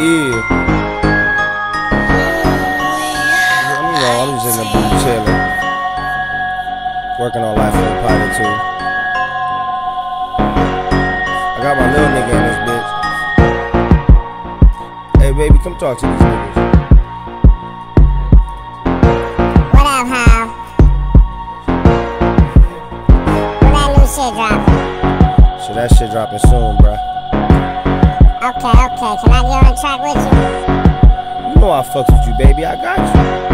Yeah. I'm, you know, I'm just in the booth chilling. Working on life for party too. I got my little nigga in this bitch. Hey baby, come talk to these niggas. Shit, dropping? So that shit dropping soon, bruh. Okay, okay. Can I get on track with you? You know I fucks with you, baby. I got you.